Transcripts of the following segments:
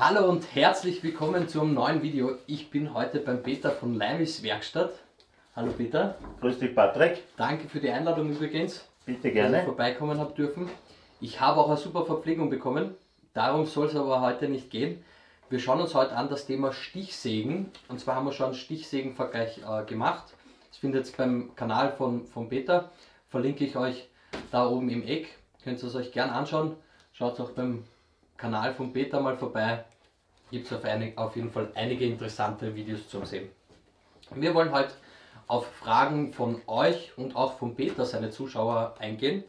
Hallo und herzlich willkommen zum neuen Video. Ich bin heute beim Peter von Leimis Werkstatt. Hallo Peter. Grüß dich Patrick. Danke für die Einladung übrigens. Bitte Dass gerne. ich vorbeikommen habe dürfen. Ich habe auch eine super Verpflegung bekommen. Darum soll es aber heute nicht gehen. Wir schauen uns heute an das Thema Stichsägen. Und zwar haben wir schon einen Stichsägenvergleich äh, gemacht. Das findet ihr beim Kanal von, von Peter. Verlinke ich euch da oben im Eck. Könnt ihr es euch gern anschauen. Schaut auch beim Kanal von Peter mal vorbei. Gibt es auf, auf jeden Fall einige interessante Videos zum Sehen. Wir wollen heute auf Fragen von euch und auch von Peter, seine Zuschauer, eingehen.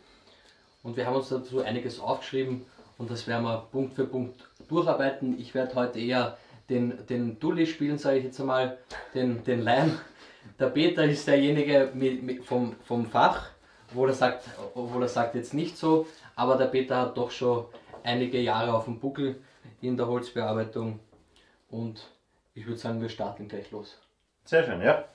Und wir haben uns dazu einiges aufgeschrieben und das werden wir Punkt für Punkt durcharbeiten. Ich werde heute eher den, den Dulli spielen, sage ich jetzt einmal, den, den Laien. Der Peter ist derjenige mit, mit, vom, vom Fach, obwohl er, sagt, obwohl er sagt jetzt nicht so, aber der Peter hat doch schon einige Jahre auf dem Buckel in der Holzbearbeitung und ich würde sagen, wir starten gleich los. Sehr schön, ja.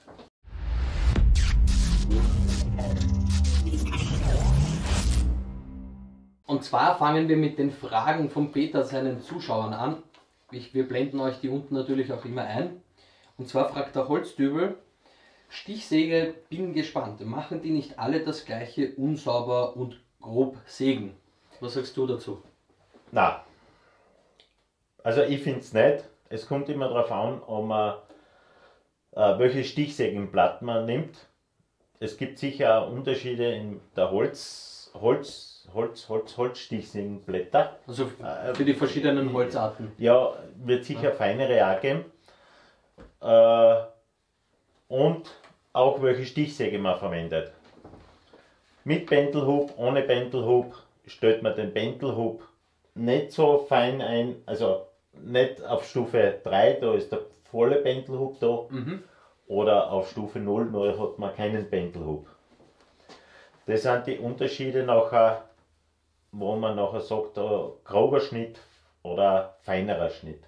Und zwar fangen wir mit den Fragen von Peter seinen Zuschauern an. Ich, wir blenden euch die unten natürlich auch immer ein. Und zwar fragt der Holzdübel, Stichsäge, bin gespannt. Machen die nicht alle das gleiche unsauber und grob sägen? Was sagst du dazu? Na, also ich finde es nicht. Es kommt immer darauf an, ob man, äh, welche Stichsägenblatt man nimmt. Es gibt sicher auch Unterschiede in der Holz, Holz, Holz, Holz, Holzstichsägenblätter. Also für die verschiedenen Holzarten. Ja, wird sicher feinere auch geben. Äh, und auch welche Stichsäge man verwendet. Mit Pentelhub, ohne Pentelhub stellt man den Pentelhub nicht so fein ein, also nicht auf Stufe 3, da ist der volle Pentelhub da, Mhm. oder auf Stufe 0, nur hat man keinen Pentelhub. Das sind die Unterschiede nachher, wo man nachher sagt, äh, grober Schnitt oder feinerer Schnitt.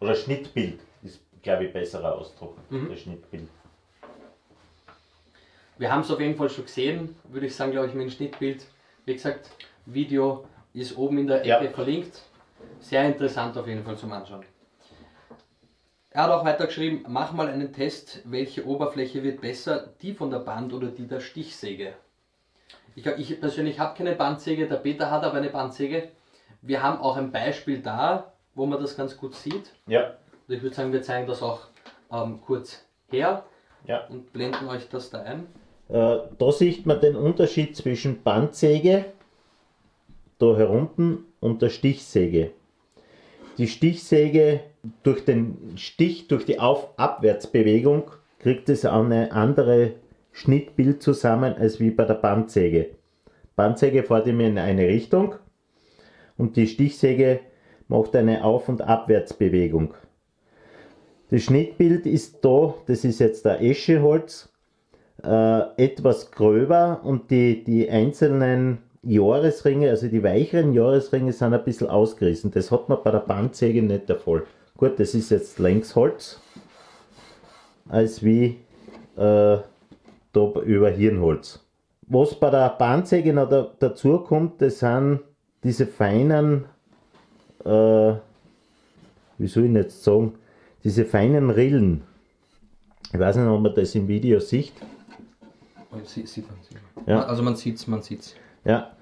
Oder Schnittbild ist, glaube ich, besserer Ausdruck. Mhm. Das Schnittbild. Wir haben es auf jeden Fall schon gesehen, würde ich sagen, glaube ich, mit dem Schnittbild. Wie gesagt, Video ist oben in der Ecke Ja. verlinkt. Sehr interessant auf jeden Fall zum Anschauen. Er hat auch weiter geschrieben, mach mal einen Test, welche Oberfläche wird besser, die von der Band oder die der Stichsäge. Ich, ich persönlich habe keine Bandsäge, der Peter hat aber eine Bandsäge. Wir haben auch ein Beispiel da, wo man das ganz gut sieht. Ja, Und ich würde sagen, wir zeigen das auch ähm, kurz her ja. und blenden euch das da ein. Äh, da sieht man den Unterschied zwischen Bandsäge, da herunten, und der Stichsäge. Die Stichsäge durch den Stich, durch die Auf Abwärtsbewegung, kriegt es eine andere Schnittbild zusammen als wie bei der Bandsäge. Bandsäge fährt immer in eine Richtung und die Stichsäge macht eine Auf- und Abwärtsbewegung. Das Schnittbild ist da, das ist jetzt der Escheholz, äh, etwas gröber und die, die einzelnen Jahresringe, also die weicheren Jahresringe sind ein bisschen ausgerissen. Das hat man bei der Bandsäge nicht der Fall. Gut, das ist jetzt Längsholz, als wie äh, da über Hirnholz. Was bei der Bandsäge noch da, dazu kommt, das sind diese feinen, äh, wie soll ich jetzt sagen, diese feinen Rillen. Ich weiß nicht, ob man das im Video sieht. Sie- Sieht man, sieht man. Ja. Also man sieht's, man sieht's. Ja,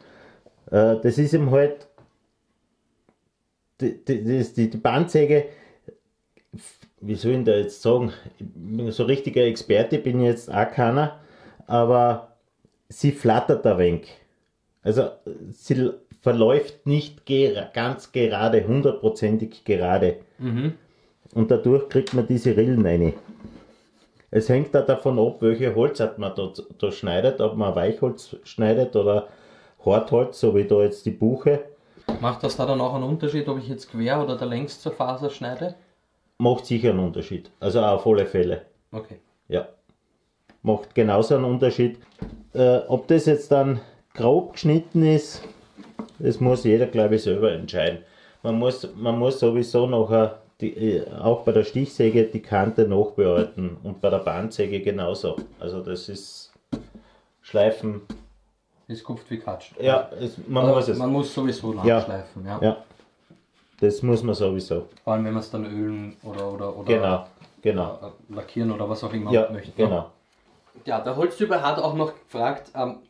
äh, das ist eben halt die, die, die, die Bandsäge, wie soll ich da jetzt sagen, so richtiger Experte bin ich jetzt auch keiner, aber sie flattert ein wenig. Also sie verläuft nicht gera ganz gerade, hundertprozentig gerade. Mhm. Und dadurch kriegt man diese Rillen rein. Es hängt da davon ab, welche Holzart man da, da schneidet, ob man Weichholz schneidet oder Hartholz, so wie da jetzt die Buche. Macht das da dann auch einen Unterschied, ob ich jetzt quer oder der längs zur Faser schneide? Macht sicher einen Unterschied. Also auf alle Fälle. Okay. Ja. Macht genauso einen Unterschied. Äh, ob das jetzt dann grob geschnitten ist, das muss jeder, glaube ich, selber entscheiden. Man muss, man muss sowieso nachher, die, äh, auch bei der Stichsäge, die Kante nachbearbeiten und bei der Bandsäge genauso. Also das ist Schleifen. Ist kupft wie Katsch. Ja, es, man muss es. Man muss sowieso nachschleifen, ja. Ja. Das muss man sowieso. Vor allem wenn man es dann ölen oder, oder, oder Genau, genau. äh, lackieren oder was auch immer Ja, möchte. genau. Ja, der Holztyper hat auch noch gefragt, ähm,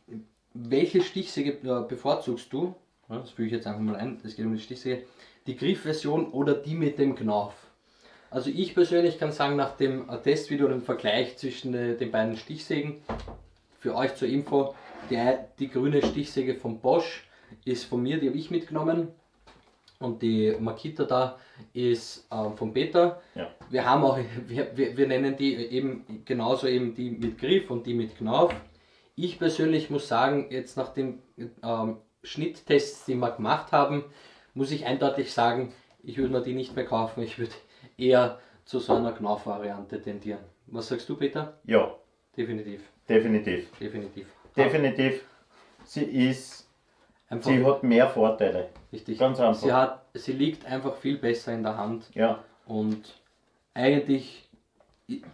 welche Stichsäge äh, bevorzugst du? Das führe ich jetzt einfach mal ein, es geht um die Stichsäge. Die Griffversion oder die mit dem Knauf? Also ich persönlich kann sagen, nach dem äh, Testvideo, dem Vergleich zwischen äh, den beiden Stichsägen, für euch zur Info, die, die grüne Stichsäge von Bosch ist von mir, die habe ich mitgenommen. Und die Makita da ist ähm, von Peter. Ja. Wir haben auch, wir, wir, wir nennen die eben genauso eben die mit Griff und die mit Knauf. Ich persönlich muss sagen, jetzt nach den ähm, Schnitttests, die wir gemacht haben, muss ich eindeutig sagen, ich würde mir die nicht mehr kaufen. Ich würde eher zu so einer Knauf-Variante tendieren. Was sagst du, Peter? Ja, Definitiv, definitiv. definitiv. Definitiv. Sie ist, Einfach sie hat mehr Vorteile. richtig. ganz einfach. Sie, hat, sie liegt einfach viel besser in der Hand Ja, und eigentlich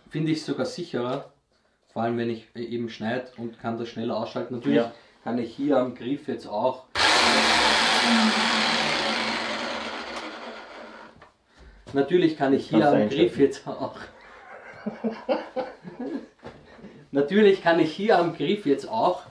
finde ich es sogar sicherer, vor allem wenn ich eben schneide und kann das schneller ausschalten. Natürlich Ja. kann ich hier am Griff jetzt auch Natürlich kann ich hier am Griff jetzt auch Natürlich kann ich hier am Griff jetzt auch,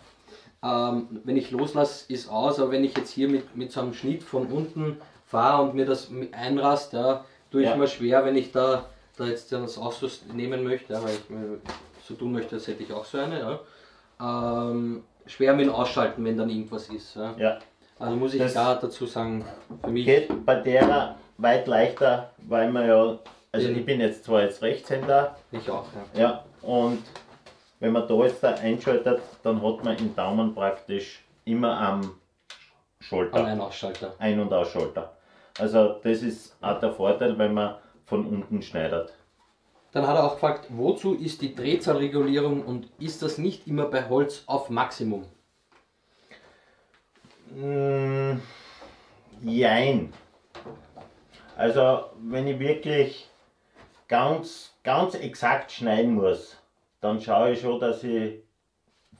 ähm, wenn ich loslasse, ist aus, aber wenn ich jetzt hier mit, mit so einem Schnitt von unten fahre und mir das einrast, ja, tue ich Ja. mir schwer, wenn ich da, da jetzt das Ausschuss nehmen möchte, weil ich mir so tun möchte, als hätte ich auch so eine, ja, ähm, schwer mit dem Ausschalten, wenn dann irgendwas ist. Ja. ja. Also muss ich Das- klar dazu sagen, für mich Geht bei der weit leichter, weil man ja, also ich bin jetzt zwar jetzt Rechtshänder, ich auch. Ja. ja, und wenn man da jetzt da einschaltet, dann hat man im Daumen praktisch immer am Schulter. An einen Ausschalter. Ein- und Ausschalter. Also das ist auch der Vorteil, wenn man von unten schneidet. Dann hat er auch gefragt, wozu ist die Drehzahlregulierung und ist das nicht immer bei Holz auf Maximum? Mm, jein. Also wenn ich wirklich ganz, ganz exakt schneiden muss, dann schaue ich schon, dass ich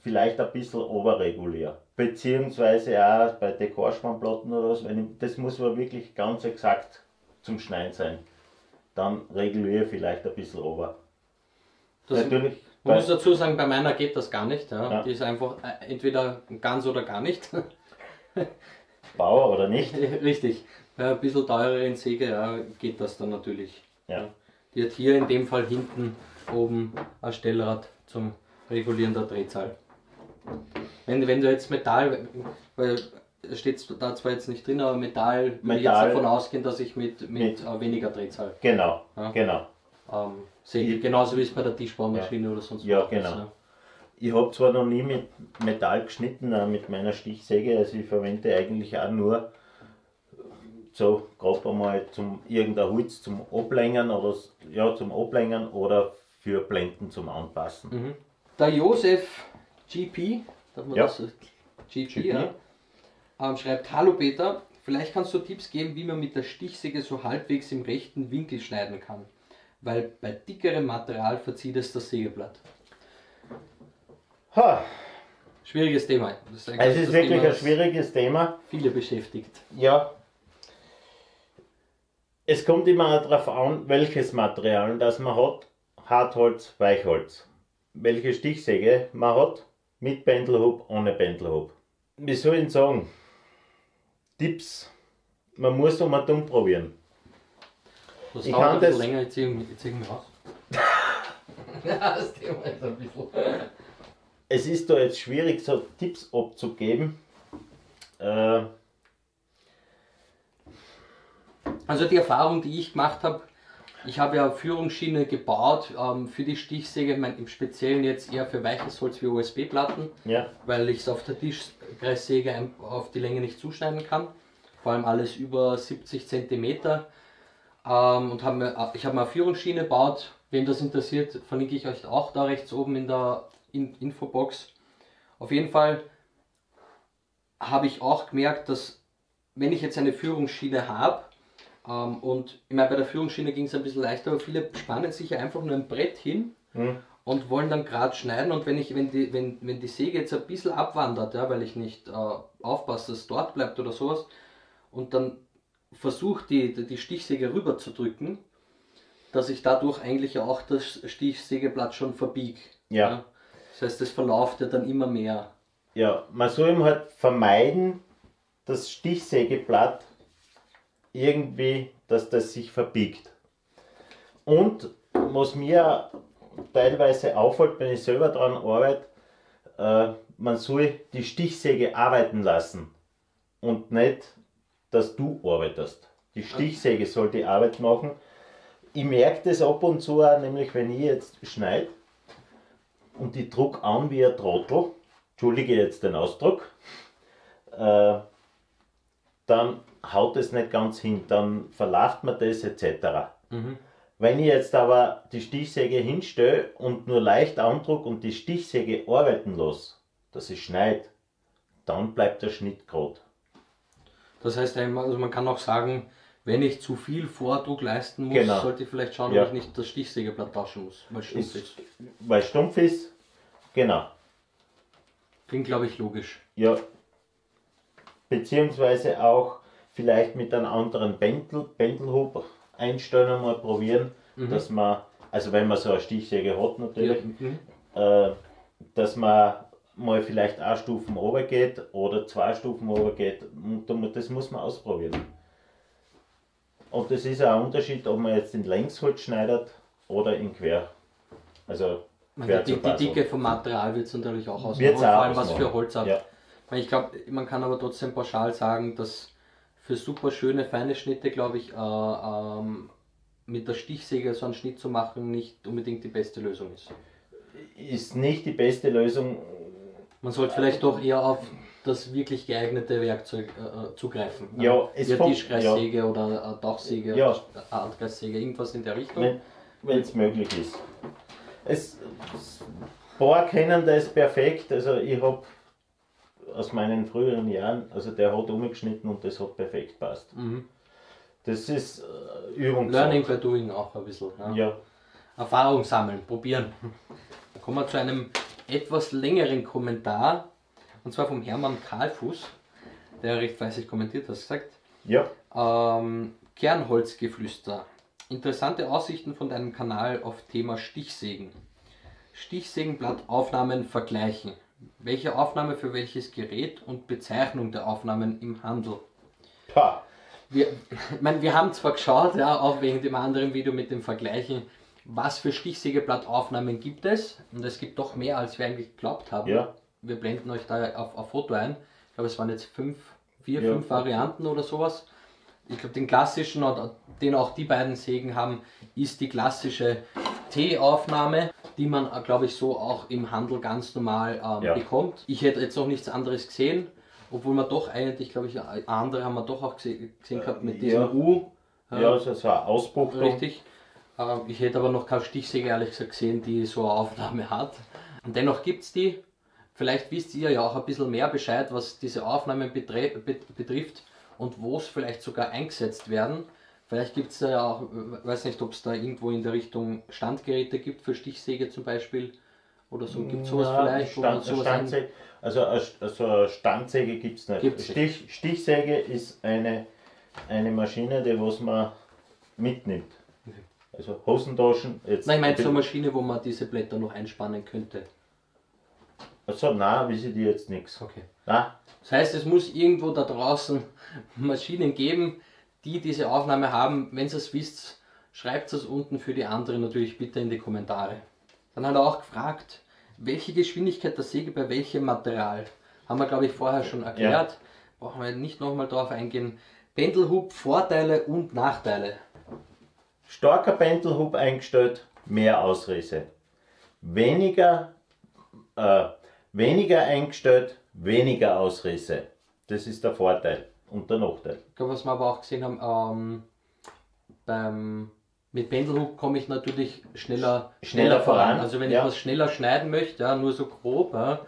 vielleicht ein bisschen oberreguliere. Beziehungsweise auch bei Dekorspannplatten oder was, wenn ich, das muss aber wirklich ganz exakt zum Schneiden sein. Dann reguliere ich vielleicht ein bisschen ober. Das, Natürlich, man muss dazu sagen, bei meiner geht das gar nicht. Ja. Ja. Die ist einfach äh, entweder ganz oder gar nicht. Bauer oder nicht. Richtig. Bei ein bisschen teureren Säge ja, geht das dann natürlich. Ja. Die hat hier in dem Fall hinten oben ein Stellrad zum Regulieren der Drehzahl. Wenn, wenn du jetzt Metall, weil steht da zwar jetzt nicht drin, aber Metall, würde ich jetzt Metall- davon ausgehen, dass ich mit, mit, Mit- äh, weniger Drehzahl Genau, Ja. genau. ähm, säge. Genauso wie es bei der Tischbaumaschine oder sonst Ja, was genau. ist. Ja. Ich habe zwar noch nie mit Metall geschnitten, mit meiner Stichsäge, also ich verwende eigentlich auch nur so grob einmal zum irgendein Holz zum Ablängen oder ja zum Ablängen oder für Blenden zum Anpassen. Mhm. Der Josef GP, darf man Ja. das? GP, GP. Ja, ähm, schreibt, Hallo Peter, vielleicht kannst du Tipps geben, wie man mit der Stichsäge so halbwegs im rechten Winkel schneiden kann. Weil bei dickerem Material verzieht es das Sägeblatt. Ha, Schwieriges Thema. Das ist, also es ist wirklich Thema, ein schwieriges Thema. Viele beschäftigt. Ja. Es kommt immer darauf an, welches Material das man hat. Hartholz, Weichholz. Welche Stichsäge man hat. Mit Pendelhub, ohne Pendelhub. Wie soll ich sagen? Tipps. Man muss um und um probieren. Das Ich kann das- länger, ich ziehe ich zieh mich raus. ja, das Thema ist ein bisschen. Es ist da jetzt schwierig, so Tipps abzugeben. Äh, Also die Erfahrung, die ich gemacht habe, ich habe ja Führungsschiene gebaut ähm, für die Stichsäge, mein, im Speziellen jetzt eher für weiches Holz wie OSB-Platten, ja, weil ich es auf der Tischkreissäge auf die Länge nicht zuschneiden kann. Vor allem alles über 70 cm. Ähm, und hab mir, ich habe mal eine Führungsschiene gebaut. Wen das interessiert, verlinke ich euch auch da rechts oben in der in Infobox. Auf jeden Fall habe ich auch gemerkt, dass wenn ich jetzt eine Führungsschiene habe, ähm, und ich meine, bei der Führungsschiene ging es ein bisschen leichter, aber viele spannen sich ja einfach nur ein Brett hin hm, und wollen dann gerade schneiden und wenn ich wenn die wenn, wenn die Säge jetzt ein bisschen abwandert, ja, weil ich nicht äh, aufpasse, dass es dort bleibt oder sowas und dann versuche, die, die Stichsäge rüber zu drücken, dass ich dadurch eigentlich auch das Stichsägeblatt schon verbiege. Ja. Das heißt, es verläuft ja dann immer mehr. Ja, man soll ihm halt vermeiden, das Stichsägeblatt irgendwie, dass das sich verbiegt. Und was mir teilweise auffällt, wenn ich selber daran arbeite, äh, man soll die Stichsäge arbeiten lassen und nicht, dass du arbeitest. Die Stichsäge soll die Arbeit machen. Ich merke das ab und zu auch, nämlich wenn ich jetzt schneide und ich druck an wie ein Trottel, entschuldige jetzt den Ausdruck, äh, dann haut es nicht ganz hin, dann verlauft man das etc. Mhm. Wenn ich jetzt aber die Stichsäge hinstelle und nur leicht andruck und die Stichsäge arbeiten lasse, dass es schneit, dann bleibt der Schnitt gerade. Das heißt, also man kann auch sagen, wenn ich zu viel Vordruck leisten muss, Genau. sollte ich vielleicht schauen, Ja. ob ich nicht das Stichsägeblatt tauschen muss, weil es stumpf Ist, ist. weil stumpf ist, genau. Klingt, glaube ich, logisch. Ja. Beziehungsweise auch vielleicht mit einem anderen Pendel, Pendelhub einstellen mal probieren, Mhm. dass man, also wenn man so eine Stichsäge hat Ja, natürlich, mhm. äh, dass man mal vielleicht eine Stufen runter geht oder zwei Stufen runter geht. Das muss man ausprobieren. Und das ist auch ein Unterschied, ob man jetzt in Längsholz schneidet oder in Quer. Also quer die, die. Dicke vom Material wird es natürlich auch ausmachen, Wird's vor allem was ausmachen. für Holz hat. Ja. Ich glaube, man kann aber trotzdem pauschal sagen, dass für super schöne, feine Schnitte, glaube ich, äh, ähm, mit der Stichsäge so einen Schnitt zu machen nicht unbedingt die beste Lösung ist. Ist nicht die beste Lösung. Man sollte vielleicht doch eher auf das wirklich geeignete Werkzeug äh, äh, zugreifen. Ja, es kommt- Tischkreissäge oder eine Tauchsäge, Ja. Handkreissäge, irgendwas in der Richtung. wenn es möglich ist. Es, es, ein paar kennen das perfekt. Also ich habe aus meinen früheren Jahren, also der hat umgeschnitten und das hat perfekt passt. Mhm. Das ist äh, Übung. Learning by doing auch ein bisschen. Ja. Ja. Erfahrung sammeln, probieren. Dann kommen wir zu einem etwas längeren Kommentar. Und zwar vom Hermann Karlfuß, der recht fleißig kommentiert hat, gesagt. Ja. Ähm, Kernholzgeflüster. Interessante Aussichten von deinem Kanal auf Thema Stichsägen. Stichsägenblattaufnahmen vergleichen. Welche Aufnahme für welches Gerät und Bezeichnung der Aufnahmen im Handel. Pa. Wir, ich meine, wir haben zwar geschaut, ja, auch wegen dem anderen Video mit dem Vergleichen, was für Stichsägeblattaufnahmen gibt es. Und es gibt doch mehr, als wir eigentlich geglaubt haben. Ja. Wir blenden euch da auf, auf Foto ein. Ich glaube, es waren jetzt fünf, vier, Ja. fünf Varianten oder sowas. Ich glaube, den klassischen, den auch die beiden Sägen haben, ist die klassische T-Aufnahme, die man, glaube ich, so auch im Handel ganz normal ähm, Ja. bekommt. Ich hätte jetzt noch nichts anderes gesehen, obwohl man doch eigentlich, glaube ich, eine andere haben wir doch auch gese gesehen gehabt mit diesem Ja. U. Ja, also so ein Ausbruch. da. Richtig. Ähm, Ich hätte aber noch keine Stichsäge ehrlich gesagt gesehen, die so eine Aufnahme hat. Und dennoch gibt es die. Vielleicht wisst ihr ja auch ein bisschen mehr Bescheid, was diese Aufnahmen betrifft und wo es vielleicht sogar eingesetzt werden. Vielleicht gibt es ja auch, äh, weiß nicht, ob es da irgendwo in der Richtung Standgeräte gibt für Stichsäge zum Beispiel oder so. Gibt es sowas Na, vielleicht? Stand, sowas ein- Standsäge, also eine, also eine Standsäge gibt es nicht. Gibt's nicht. Stich, Stichsäge ist eine, eine Maschine, die was man mitnimmt. Also Hosentaschen. Jetzt Nein, ich meine so eine Maschine, wo man diese Blätter noch einspannen könnte. Also nein, wissen die jetzt nichts. Okay. Nein, Das heißt, es muss irgendwo da draußen Maschinen geben, die diese Aufnahme haben. Wenn ihr es wisst, schreibt es unten für die anderen natürlich bitte in die Kommentare. Dann hat er auch gefragt, welche Geschwindigkeit der Säge bei welchem Material. Haben wir, glaube ich, vorher schon erklärt. Brauchen wir nicht nochmal drauf eingehen. Pendelhub, Vorteile und Nachteile. starker Pendelhub eingestellt, mehr Ausrisse. Weniger, äh, weniger eingestellt, weniger Ausrisse. Das ist der Vorteil und der Nachteil. Ich glaube, was wir aber auch gesehen haben, ähm, beim, mit Pendelhub komme ich natürlich schneller, Schneller voran, Also wenn ja. ich was schneller schneiden möchte, ja, nur so grob, ja,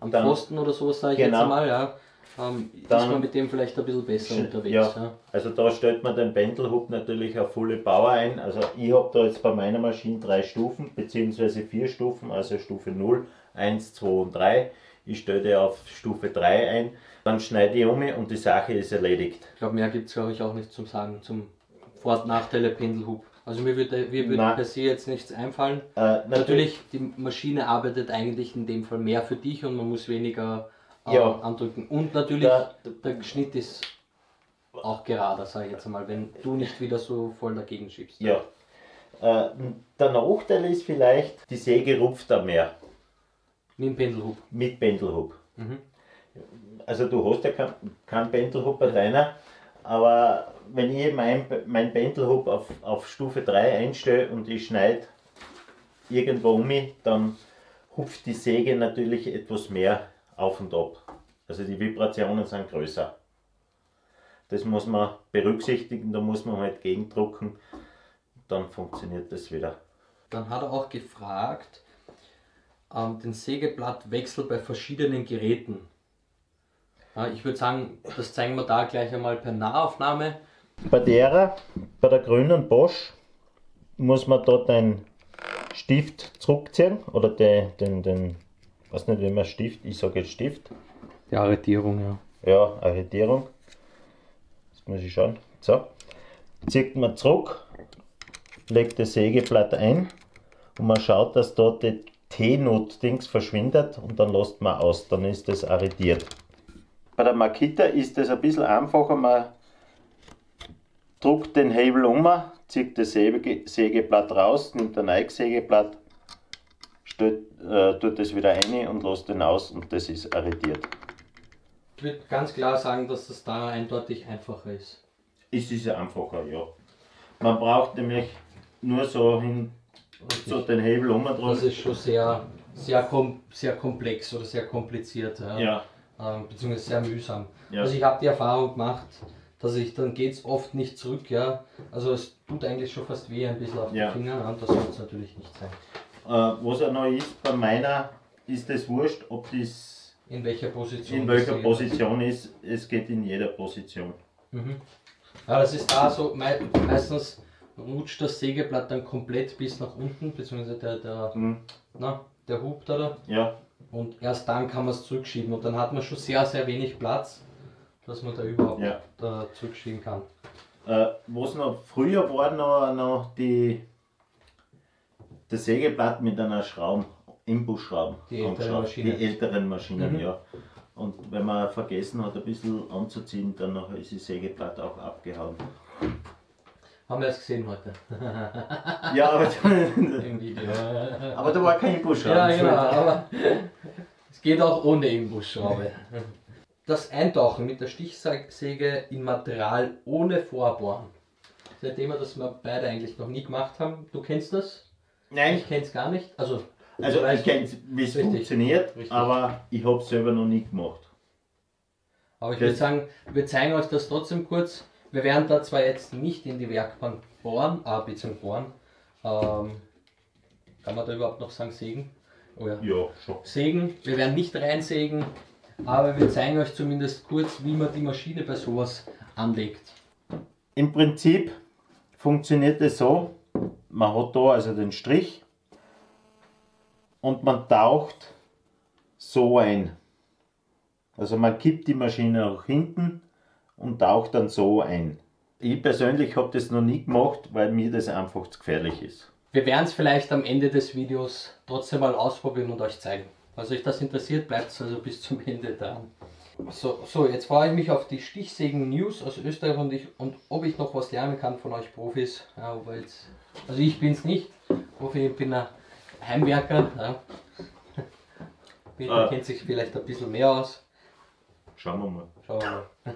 am Dann- Pfosten oder so, sage ich Genau. jetzt mal, ja, ähm, ist Dann- man mit dem vielleicht ein bisschen besser unterwegs. ja. Ja. Also da stellt man den Pendelhub natürlich auf volle Power ein. Also ich habe da jetzt bei meiner Maschine drei Stufen, beziehungsweise vier Stufen, also Stufe 0, 1, 2 und 3. ich stelle die auf Stufe 3 ein, dann schneide ich um und die Sache ist erledigt. Ich glaube, mehr gibt es, glaube ich, auch nicht zum Sagen, zum Vor- und Nachteile Pendelhub. Also mir würde, mir würde Nein. per se jetzt nichts einfallen. Äh, Natürlich, die Maschine arbeitet eigentlich in dem Fall mehr für dich und man muss weniger äh, Ja. andrücken. Und natürlich, Da- der Schnitt ist auch gerader, sage ich jetzt einmal, wenn du nicht wieder so voll dagegen schiebst. Ja. Äh, der Nachteil ist vielleicht, die Säge rupft da mehr Mit dem Pendelhub. mit Pendelhub. Mhm. Also du hast ja keinen kein Pendelhub bei deiner, aber wenn ich mein, mein Pendelhub auf, auf Stufe 3 einstelle und ich schneide irgendwo um mich, dann hupft die Säge natürlich etwas mehr auf und ab. Also die Vibrationen sind größer. Das muss man berücksichtigen, da muss man halt gegendrucken, dann funktioniert das wieder. Dann hat er auch gefragt, den Sägeblattwechsel bei verschiedenen Geräten. Ich würde sagen, das zeigen wir da gleich einmal per Nahaufnahme. Bei derer, bei der grünen Bosch, muss man dort einen Stift zurückziehen oder den, den, den weiß nicht, wie man Stift, ich sage jetzt Stift, Die Arretierung, ja. ja, Arretierung. Jetzt muss ich schauen. So, zieht man zurück, legt das Sägeblatt ein und man schaut, dass dort die T-Not-Dings verschwindet und dann lässt man aus, dann ist das arretiert. Bei der Makita ist das ein bisschen einfacher, man druckt den Hebel um, zieht das Säge- Sägeblatt raus, nimmt ein neues Sägeblatt, stellt, äh, tut das wieder rein und lässt den aus und das ist arretiert. Ich würde ganz klar sagen, dass das da eindeutig einfacher ist. Es ist ja einfacher, ja. Man braucht nämlich nur so hin, so den Hebel Das umdrehen. ist schon sehr, sehr, kom sehr komplex oder sehr kompliziert. Ja. Ja, Ähm, beziehungsweise sehr mühsam. Ja. Also ich habe die Erfahrung gemacht, dass ich, dann geht es oft nicht zurück, ja. Also es tut eigentlich schon fast weh ein bisschen auf Ja. den Fingern und das soll es natürlich nicht sein. äh, was ja noch ist, bei meiner ist es wurscht, ob das In welcher Position? in das welcher Säge- Position ist. Es geht in jeder Position. Mhm. Ja, das ist da so, mei meistens rutscht das Sägeblatt dann komplett bis nach unten, beziehungsweise der, der, Mhm. na, der Hub da, da. Ja, Und erst dann kann man es zurückschieben und dann hat man schon sehr, sehr wenig Platz, dass man da überhaupt Ja. da zurückschieben kann. Äh, was noch früher war, noch, noch die, das Sägeblatt mit einer Schraube, Imbusschrauben. Die älteren. Maschinen. Die älteren Maschinen, Mhm. ja. Und wenn man vergessen hat, ein bisschen anzuziehen, dann nachher ist das Sägeblatt auch abgehauen. Haben wir es gesehen heute Ja, aber, im Video. aber da war kein Imbusschrauben. Ja, genau, aber es geht auch ohne Imbusschraube. Das Eintauchen mit der Stichsäge in Material ohne Vorbohren. Das ist ein Thema, das wir beide eigentlich noch nie gemacht haben. Du kennst das? Nein, Ich kenne es gar nicht. Also, also ich kenne, wie es funktioniert, Richtig. aber ich habe es selber noch nie gemacht. Aber ich würde sagen, wir zeigen euch das trotzdem kurz. Wir werden da zwar jetzt nicht in die Werkbank bohren, ah, beziehungsweise bohren. Ähm, kann man da überhaupt noch sagen, sägen? Oh ja. Ja, schon. Sägen, wir werden nicht reinsägen, aber wir zeigen euch zumindest kurz, wie man die Maschine bei sowas anlegt. Im Prinzip funktioniert es so, man hat da also den Strich und man taucht so ein. Also man kippt die Maschine nach hinten und taucht dann so ein. Ich persönlich habe das noch nie gemacht, weil mir das einfach zu gefährlich ist. Wir werden es vielleicht am Ende des Videos trotzdem mal ausprobieren und euch zeigen. Falls euch das interessiert, bleibt also bis zum Ende dran. So, so, jetzt freue ich mich auf die Stichsägen-News aus Österreich und, ich, und ob ich noch was lernen kann von euch Profis. Ja, jetzt, also ich bin es nicht. Profi, ich bin ein Heimwerker. Ja. Peter Ah. kennt sich vielleicht ein bisschen mehr aus. Schauen wir mal. Schauen wir mal.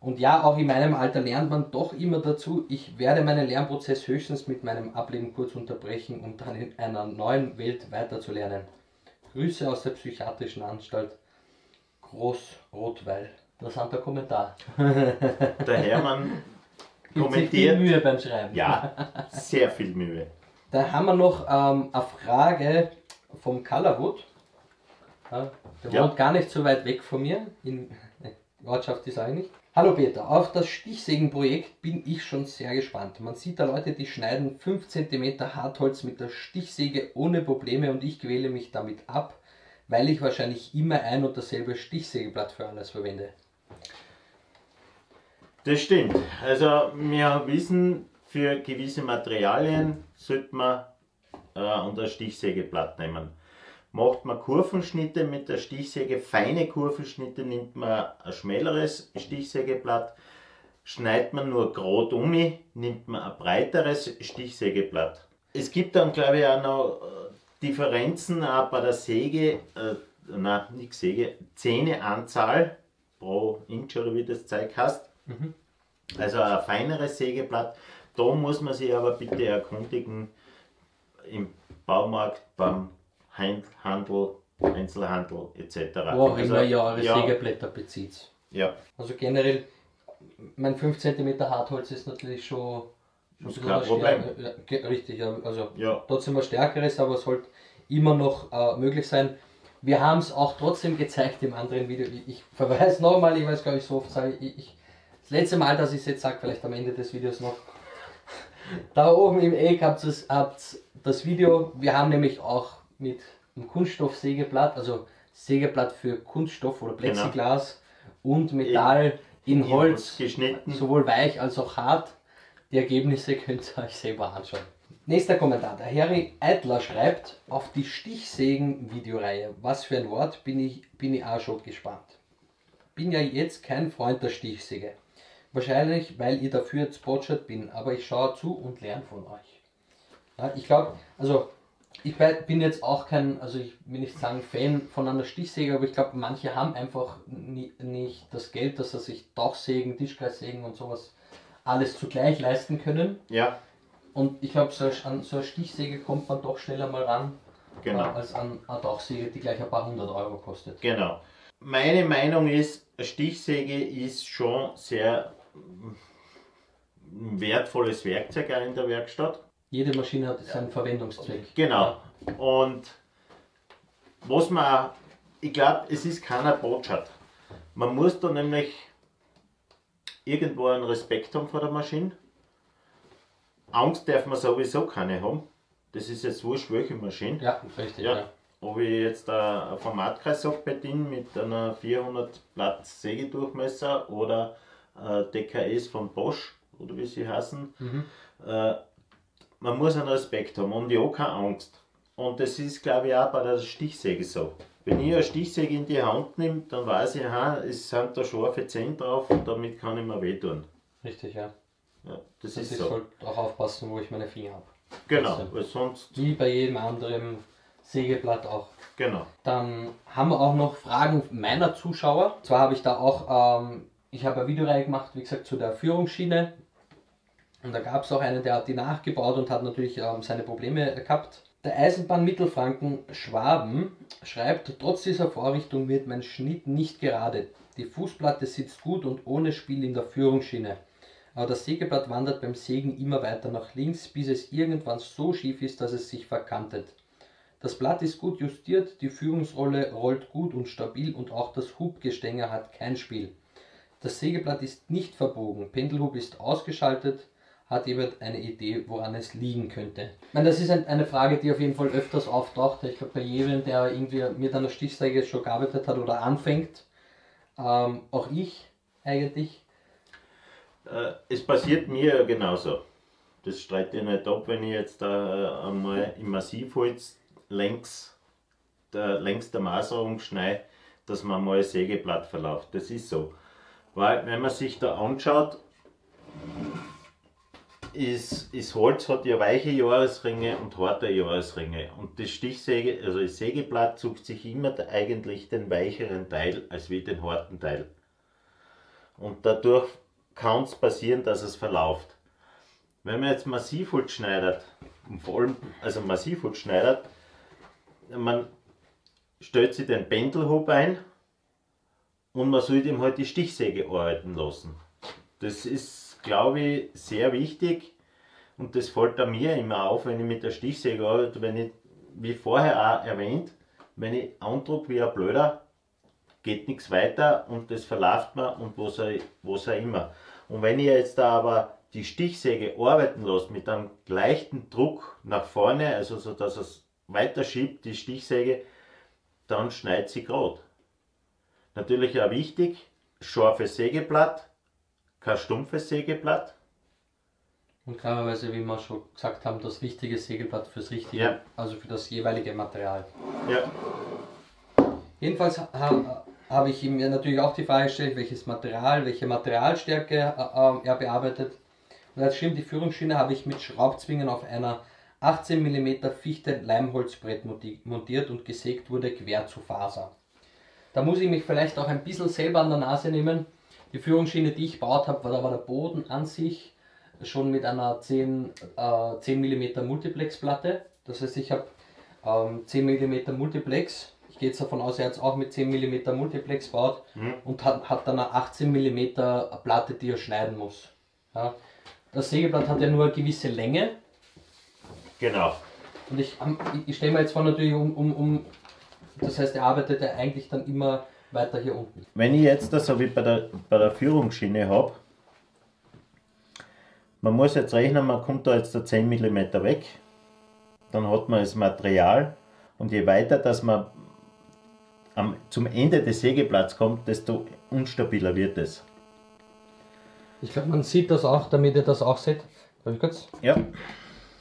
Und ja, auch in meinem Alter lernt man doch immer dazu. Ich werde meinen Lernprozess höchstens mit meinem Ableben kurz unterbrechen, um dann in einer neuen Welt weiterzulernen. Grüße aus der psychiatrischen Anstalt Groß-Rotweil. Interessanter Kommentar. Der Hermann sich viel kommentiert. Mühe beim Schreiben. Ja, sehr viel Mühe. Da haben wir noch ähm, eine Frage vom Colorwood. Ja, der Ja. wohnt gar nicht so weit weg von mir. In Ortschaft ist er eigentlich. Hallo Peter, auf das Stichsägenprojekt bin ich schon sehr gespannt. Man sieht da Leute, die schneiden 5 cm Hartholz mit der Stichsäge ohne Probleme und ich quäle mich damit ab, weil ich wahrscheinlich immer ein und dasselbe Stichsägeblatt für alles verwende. Das stimmt. Also wir wissen, für gewisse Materialien sollte man äh, ein Stichsägeblatt nehmen. Macht man Kurvenschnitte mit der Stichsäge, feine Kurvenschnitte, nimmt man ein schmäleres Stichsägeblatt. Schneidet man nur gerade um, nimmt man ein breiteres Stichsägeblatt. Es gibt dann, glaube ich, auch noch äh, Differenzen auch bei der Säge, äh, nein, nicht Säge, Zähneanzahl pro Inch oder wie das Zeug heißt. Mhm. Also ein feineres Sägeblatt. Da muss man sich aber bitte erkundigen im Baumarkt, beim Handel, Einzelhandel etc. Wo auch also, immer ihr eure ja, Sägeblätter bezieht. Ja. Also generell, mein 5 cm Hartholz ist natürlich schon, schon ein kein Problem. Richtig, also ja. trotzdem was Stärkeres, aber es sollte immer noch äh, möglich sein. Wir haben es auch trotzdem gezeigt im anderen Video. Ich, ich verweise nochmal, ich weiß gar nicht so oft sage, ich, ich das letzte Mal, dass ich es jetzt sage, vielleicht am Ende des Videos noch. Da oben im Eck habt ihr das Video. Wir haben nämlich auch mit einem Kunststoffsägeblatt, also Sägeblatt für Kunststoff oder genau. Plexiglas genau. und Metall in, in Holz geschnitten. Sowohl weich als auch hart. Die Ergebnisse könnt ihr euch selber anschauen. Nächster Kommentar. Der Harry Eitler schreibt auf die Stichsägen-Videoreihe. Was für ein Wort, bin ich, bin ich auch schon gespannt. Bin ja jetzt kein Freund der Stichsäge. Wahrscheinlich, weil ich dafür jetzt Botschert bin, aber ich schaue zu und lerne von euch. Ja, ich glaube, also ich bin jetzt auch kein, also ich will nicht sagen Fan von einer Stichsäge, aber ich glaube, manche haben einfach nie, nicht das Geld, dass sie sich Tauchsägen, Tischkreissägen und sowas alles zugleich leisten können. Ja. Und ich glaube, so an so eine Stichsäge kommt man doch schneller mal ran, genau. als an eine Tauchsäge, die gleich ein paar hundert Euro kostet. Genau. Meine Meinung ist, eine Stichsäge ist schon sehr wertvolles Werkzeug in der Werkstatt. Jede Maschine hat seinen Verwendungszweck. Genau. Und was man, ich glaube, es ist keiner Botschaft. Man muss da nämlich irgendwo einen Respekt haben vor der Maschine. Angst darf man sowieso keine haben. Das ist jetzt wurscht, welche Maschine. Ja, richtig. Ja. ja. Ob ich jetzt ein Formatkreis bediene mit einer 400 Platz Sägedurchmesser oder äh, DKS von Bosch oder wie sie heißen. Mhm. Äh, man muss einen Respekt haben und ja keine Angst. Und das ist, glaube ich, auch bei der Stichsäge so. Wenn ich eine Stichsäge in die Hand nehme, dann weiß ich, aha, es sind da scharfe Zähne drauf und damit kann ich mir wehtun. Richtig, ja. ja das also ist ich so. sollte auch aufpassen, wo ich meine Finger habe. Genau, also, weil sonst. Wie bei jedem anderen Sägeblatt auch. Genau. Dann haben wir auch noch Fragen meiner Zuschauer. Zwar habe ich da auch ähm, ich habe eine Videoreihe gemacht, wie gesagt, zu der Führungsschiene. Und da gab es auch einen, der hat die nachgebaut und hat natürlich ähm, seine Probleme gehabt. Der Eisenbahn Mittelfranken Schwaben schreibt, trotz dieser Vorrichtung wird mein Schnitt nicht gerade. Die Fußplatte sitzt gut und ohne Spiel in der Führungsschiene. Aber das Sägeblatt wandert beim Sägen immer weiter nach links, bis es irgendwann so schief ist, dass es sich verkantet. Das Blatt ist gut justiert, die Führungsrolle rollt gut und stabil und auch das Hubgestänge hat kein Spiel. Das Sägeblatt ist nicht verbogen, Pendelhub ist ausgeschaltet. Hat jemand eine Idee, woran es liegen könnte? Ich meine, das ist eine Frage, die auf jeden Fall öfters auftaucht. Ich glaube, bei jedem, der irgendwie mit einer Stichsäge schon gearbeitet hat oder anfängt, ähm, auch ich eigentlich. Äh, es passiert mir genauso. Das streite ich nicht ab, wenn ich jetzt da einmal im Massivholz längs der, längs der Maserung schneide, dass man mal ein Sägeblatt verläuft. Das ist so. Weil, wenn man sich da anschaut, ist, ist Holz hat ja weiche Jahresringe und harte Jahresringe. Und das Stichsäge, also das Sägeblatt sucht sich immer eigentlich den weicheren Teil als wie den harten Teil. Und dadurch kann es passieren, dass es verlauft. Wenn man jetzt Massivholz schneidet, vor allem, also Massivholz schneidet, man stellt sich den Pendelhub ein und man sollte ihm halt die Stichsäge arbeiten lassen. Das ist, glaube ich, sehr wichtig und das fällt da mir immer auf, wenn ich mit der Stichsäge arbeite, wenn ich, wie vorher auch erwähnt, wenn ich andruck wie ein Blöder, geht nichts weiter und das verläuft mir und was auch, was auch immer. Und wenn ich jetzt da aber die Stichsäge arbeiten lasse mit einem leichten Druck nach vorne, also so dass es weiter schiebt, die Stichsäge, dann schneidet sie gerade. Natürlich auch wichtig, scharfes Sägeblatt, kein stumpfes Sägeblatt. Und klarerweise, wie wir schon gesagt haben, das richtige Sägeblatt fürs richtige, Ja. also für das jeweilige Material. Ja, Jedenfalls ha, habe ich ihm natürlich auch die Frage gestellt, welches Material, welche Materialstärke äh, äh, er bearbeitet. Und als stimmt, die Führungsschiene habe ich mit Schraubzwingen auf einer 18 mm Fichte Leimholzbrett monti- montiert und gesägt wurde quer zu Faser. Da muss ich mich vielleicht auch ein bisschen selber an der Nase nehmen. Die Führungsschiene, die ich gebaut habe, war, da war der Boden an sich schon mit einer 10, äh, 10 mm Multiplexplatte. Das heißt, ich habe ähm, 10 mm Multiplex. Ich gehe jetzt davon aus, er hat es auch mit 10 mm Multiplex gebaut Mhm. und hat, hat dann eine 18 mm Platte, die er schneiden muss. Ja. Das Sägeblatt hat ja nur eine gewisse Länge genau. und ich, ich, ich stelle mir jetzt vor natürlich um, um, um, das heißt, er arbeitet ja eigentlich dann immer weiter hier unten. Wenn ich jetzt das so wie bei der, bei der Führungsschiene habe, man muss jetzt rechnen, man kommt da jetzt da 10 mm weg, dann hat man das Material und je weiter dass man am, zum Ende des Sägeblatts kommt, desto unstabiler wird es. Ich glaube, man sieht das auch, damit ihr das auch seht. Darf ich kurz? Ja,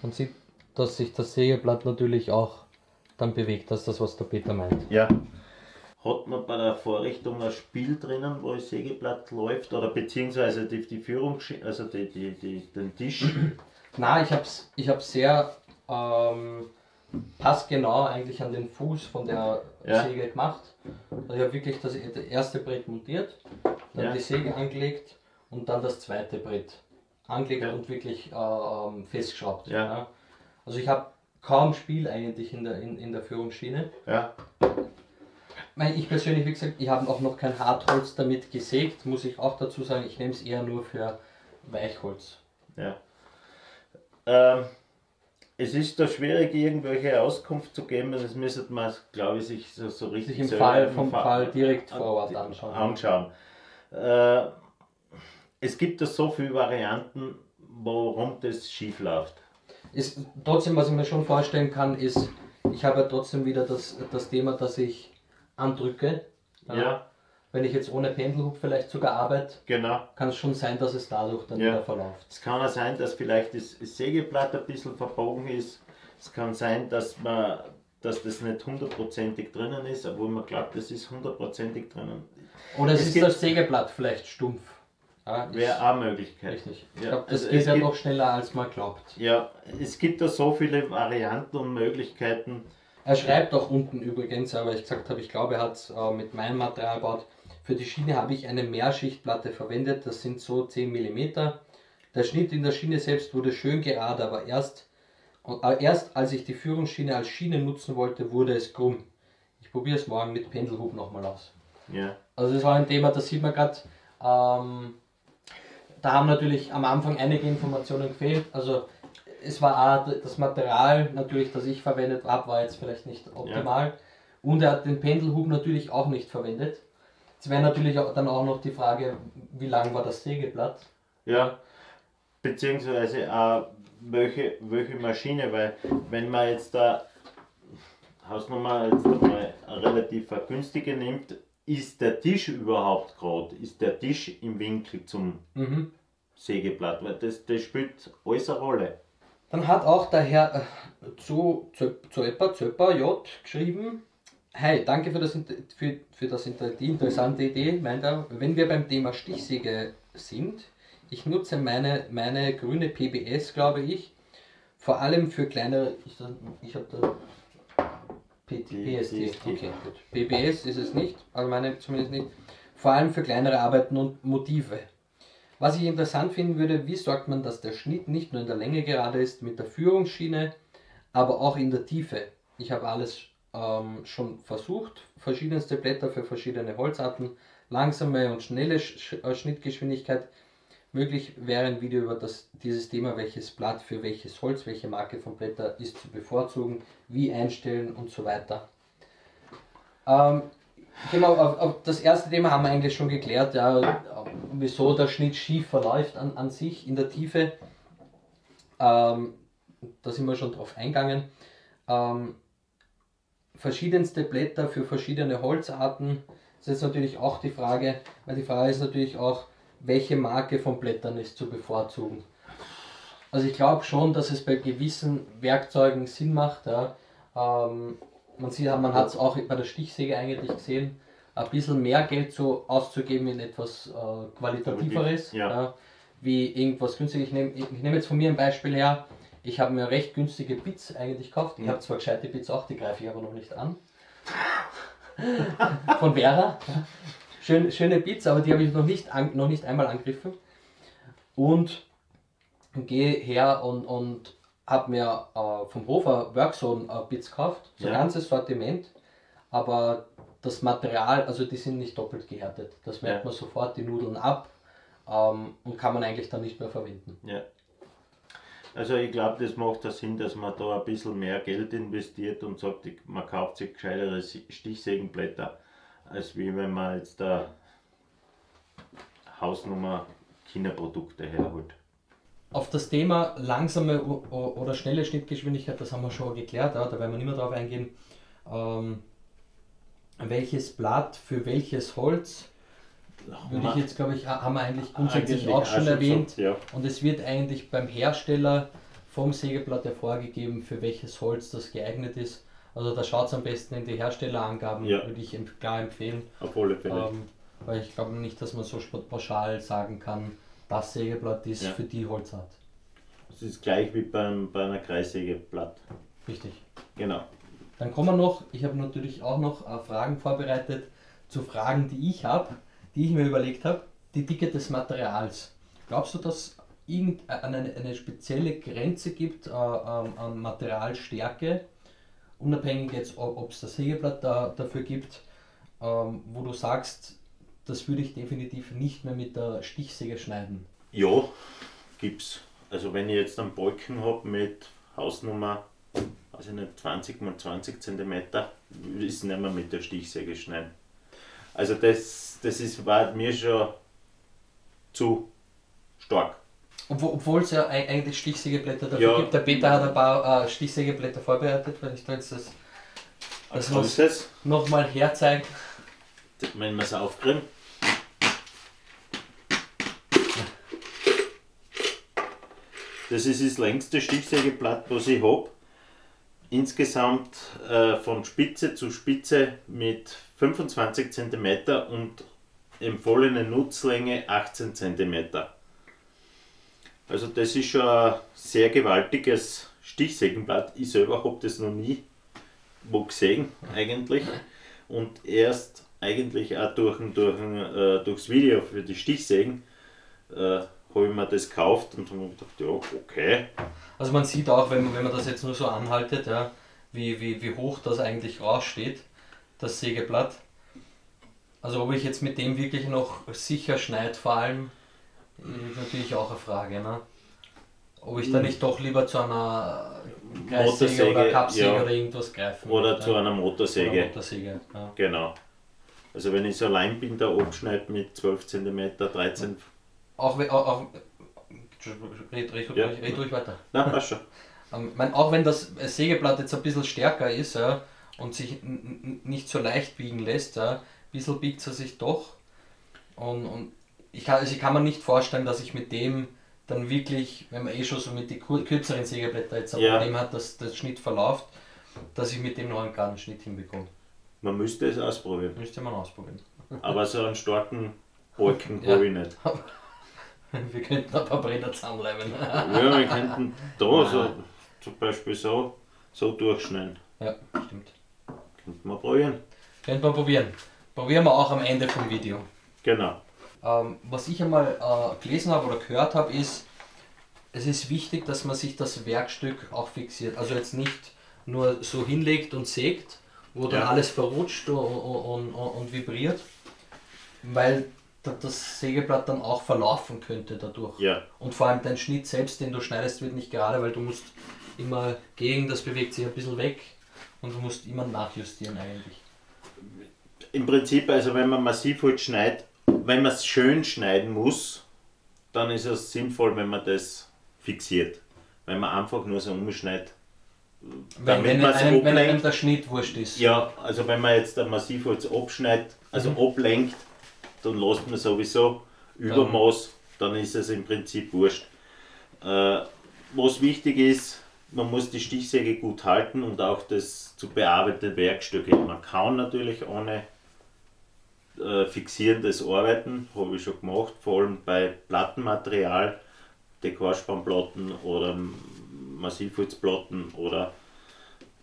Man sieht, dass sich das Sägeblatt natürlich auch dann bewegt. Das ist das, was der Peter meint. ja. Hat man bei der Vorrichtung ein Spiel drinnen, wo das Sägeblatt läuft oder beziehungsweise die, die Führungsschiene, also die, die, die, den Tisch? Na, ich habe es ich hab's sehr ähm, passgenau eigentlich an den Fuß von der Ja. Säge gemacht. Also ich habe wirklich das, das erste Brett montiert, dann Ja. die Säge angelegt und dann das zweite Brett angelegt Ja. und wirklich ähm, festgeschraubt. Ja. Also ich habe kaum Spiel eigentlich in der, in, in der Führungsschiene. Ja, Weil Ich persönlich, wie gesagt, ich habe auch noch kein Hartholz damit gesägt, muss ich auch dazu sagen. Ich nehme es eher nur für Weichholz. Ja. Ähm, es ist da schwierig, irgendwelche Auskunft zu geben. Das müsste man, glaube ich, sich so, so richtig Sich im Fall vom Fall- Fall direkt vor Ort anschauen. anschauen. Äh, es gibt da so viele Varianten, warum das schief läuft. Ist, trotzdem, was ich mir schon vorstellen kann, ist, ich habe ja trotzdem wieder das, das Thema, dass ich andrücke. Ja, Wenn ich jetzt ohne Pendelhub vielleicht sogar arbeite, genau. kann es schon sein, dass es dadurch dann Ja. wieder verläuft. Es kann auch sein, dass vielleicht das Sägeblatt ein bisschen verbogen ist. Es kann sein, dass man dass das nicht hundertprozentig drinnen ist, obwohl man glaubt, das ist hundertprozentig drinnen. Oder es, Es ist das Sägeblatt vielleicht stumpf. Ja, Wäre auch eine Möglichkeit. richtig. Ich Ja, glaube, das also geht ja gibt- noch schneller, als man glaubt. Ja, es gibt da so viele Varianten und Möglichkeiten. Er schreibt auch unten übrigens, aber ich gesagt habe, ich glaube, er hat äh, mit meinem Material gebaut. Für die Schiene habe ich eine Mehrschichtplatte verwendet, das sind so 10 mm. Der Schnitt in der Schiene selbst wurde schön gerade, aber erst, äh, erst als ich die Führungsschiene als Schiene nutzen wollte, wurde es krumm. Ich probiere es morgen mit Pendelhub nochmal aus. Ja, Also das war ein Thema, das sieht man gerade. Ähm, da haben natürlich am Anfang einige Informationen gefehlt. Also es war auch das Material natürlich, das ich verwendet habe, war jetzt vielleicht nicht optimal. Und er hat den Pendelhub natürlich auch nicht verwendet. Es wäre natürlich auch, dann auch noch die Frage, wie lang war das Sägeblatt? ja. Beziehungsweise auch welche, welche Maschine, weil wenn man jetzt da Hausnummer jetzt mal eine relativ günstige nimmt, ist der Tisch überhaupt gerade? Ist der Tisch im Winkel zum Mhm. Sägeblatt? Weil das, das spielt alles eine Rolle. Dann hat auch der Herr äh, zu Zöpper, Zöpper J geschrieben, Hi, danke für, das, für, für das, die interessante Idee, meint er. Wenn wir beim Thema Stichsäge sind, ich nutze meine, meine grüne PBS, glaube ich, vor allem für kleinere, ich, ich habe da PST, okay, gut. PBS ist es nicht, aber meine zumindest nicht. Vor allem für kleinere Arbeiten und Motive. Was ich interessant finden würde, wie sorgt man, dass der Schnitt nicht nur in der Länge gerade ist mit der Führungsschiene, aber auch in der Tiefe. Ich habe alles ähm, schon versucht, verschiedenste Blätter für verschiedene Holzarten, langsame und schnelle Sch äh, Schnittgeschwindigkeit. Möglich wäre ein Video über das, dieses Thema, welches Blatt für welches Holz, welche Marke von Blätter ist zu bevorzugen, wie einstellen und so weiter. Ähm, Genau, auf, auf das erste Thema haben wir eigentlich schon geklärt, ja, wieso der Schnitt schief verläuft an, an sich in der Tiefe. Ähm, da sind wir schon drauf eingegangen. Ähm, verschiedenste Blätter für verschiedene Holzarten. Das ist jetzt natürlich auch die Frage, weil die Frage ist natürlich auch, welche Marke von Blättern ist zu bevorzugen. Also ich glaube schon, dass es bei gewissen Werkzeugen Sinn macht. Ja. Ähm, man sieht, man hat es auch bei der Stichsäge eigentlich gesehen, ein bisschen mehr Geld so auszugeben in etwas äh, qualitativeres, Ja. ja, wie irgendwas günstig. Ich nehme ich nehm jetzt von mir ein Beispiel her. Ich habe mir recht günstige Bits eigentlich gekauft. Ich Ja. habe zwar gescheite Bits auch, die greife ich aber noch nicht an. von Vera. Schön, schöne Bits, aber die habe ich noch nicht, an, noch nicht einmal angegriffen. Und gehe her und, und habe mir äh, vom Hofer Workzone äh, Bits gekauft, so ein Ja. ganzes Sortiment, aber das Material, also die sind nicht doppelt gehärtet. Das merkt Ja. man sofort, die Nudeln ab ähm, und kann man eigentlich dann nicht mehr verwenden. Ja. Also ich glaube, das macht da Sinn, dass man da ein bisschen mehr Geld investiert und sagt, man kauft sich gescheitere Stichsägenblätter, als wie wenn man jetzt da Hausnummer Kinderprodukte herholt. Auf das Thema langsame oder schnelle Schnittgeschwindigkeit, das haben wir schon geklärt, ja, da werden wir nicht mehr drauf eingehen. Ähm, welches Blatt für welches Holz, würde ich jetzt glaube ich, ha- haben wir eigentlich grundsätzlich Eigentlich auch schon erwähnt. gesagt, ja. Und es wird eigentlich beim Hersteller vom Sägeblatt ja vorgegeben, für welches Holz das geeignet ist. Also da schaut es am besten in die Herstellerangaben, Ja. würde ich klar empfehlen. Auf alle Fälle. Ähm, weil ich glaube nicht, dass man so pauschal sagen kann, das Sägeblatt ist Ja. für die Holzart. Das ist gleich wie beim, bei einer Kreissägeblatt. Richtig. Genau. Dann kommen wir noch, ich habe natürlich auch noch äh, Fragen vorbereitet zu Fragen, die ich habe, die ich mir überlegt habe. Die Dicke des Materials. Glaubst du, dass irgendeine eine spezielle Grenze gibt äh, ähm, an Materialstärke, unabhängig jetzt, ob es das Sägeblatt da, dafür gibt, ähm, wo du sagst, das würde ich definitiv nicht mehr mit der Stichsäge schneiden? Ja, gibt's. Also wenn ich jetzt einen Balken habe mit Hausnummer, ich nicht, 20 x 20 cm, es nicht mehr mit der Stichsäge schneiden. Also das, das ist, war mir schon zu stark. Obwohl es ja ei- eigentlich Stichsägeblätter dafür Ja. gibt. Der Peter hat ein paar äh, Stichsägeblätter vorbereitet, wenn ich da jetzt das, das nochmal herzeigen. wenn wir es aufkriegen. Das ist das längste Stichsägeblatt, was ich habe. Insgesamt äh, von Spitze zu Spitze mit 25 cm und empfohlene Nutzlänge 18 cm. Also das ist schon ein sehr gewaltiges Stichsägenblatt. Ich selber habe das noch nie wo gesehen eigentlich und erst eigentlich auch durch, durch, äh, durchs Video für die Stichsägen äh, habe ich mir das gekauft und habe mir gedacht, ja okay, Also man sieht auch, wenn man, wenn man das jetzt nur so anhaltet, ja, wie, wie, wie hoch das eigentlich raussteht, das Sägeblatt. Also ob ich jetzt mit dem wirklich noch sicher schneide, vor allem, ist natürlich auch eine Frage. Ne? Ob ich da nicht doch lieber zu einer Kreissäge oder Motorsäge, Kappsäge ja. oder irgendwas greifen oder würde, zu ja. einer Oder Motorsäge. Motorsäge. Ja. Genau. Also wenn ich so Leinbinder abschneide mit 12 cm, 13 Auch, wenn- auch, red, red, Ja. red, ruhig weiter. Na, passt schon. Ähm, mein, auch wenn das Sägeblatt jetzt ein bisschen stärker ist ja, und sich nicht so leicht biegen lässt, ja, ein bisschen biegt es sich doch. Und, und ich, kann, also ich kann mir nicht vorstellen, dass ich mit dem dann wirklich, wenn man eh schon so mit den kürzeren Sägeblätter jetzt ein Ja. Problem hat, dass der Schnitt verläuft, dass ich mit dem noch einen geraden Schnitt hinbekomme. Man müsste es ausprobieren. Müsste man ausprobieren. Aber so einen starken Balken Ja. habe ich nicht. Wir könnten ein paar Brenner zusammenleimen. Ja, wir könnten da so zum Beispiel so, so durchschneiden. ja, stimmt. Könnten wir probieren. Könnte man probieren. Probieren wir auch am Ende vom Video. Genau. Ähm, was ich einmal äh, gelesen habe oder gehört habe, ist, es ist wichtig, dass man sich das Werkstück auch fixiert. Also jetzt nicht nur so hinlegt und sägt, wo dann Ja. alles verrutscht und, und, und, und vibriert, weil das Sägeblatt dann auch verlaufen könnte dadurch. Ja. Und vor allem dein Schnitt selbst, den du schneidest, wird nicht gerade, weil du musst immer gegen, das bewegt sich ein bisschen weg und du musst immer nachjustieren eigentlich. Im Prinzip, also wenn man massiv halt schneidet, wenn man es schön schneiden muss, dann ist es sinnvoll, wenn man das fixiert. Wenn man einfach nur so umschneidet, Wenn, wenn, einem, wenn einem der Schnitt wurscht ist. Ja, also wenn man jetzt ein Massivholz abschneidet, also Mhm. ablenkt, dann lässt man sowieso Übermaß, dann ist es im Prinzip wurscht. Äh, was wichtig ist, man muss die Stichsäge gut halten und auch das zu bearbeitete Werkstücke. Man kann natürlich ohne äh, fixierendes Arbeiten, habe ich schon gemacht, vor allem bei Plattenmaterial, Dekorspannplatten oder Massivholzplatten oder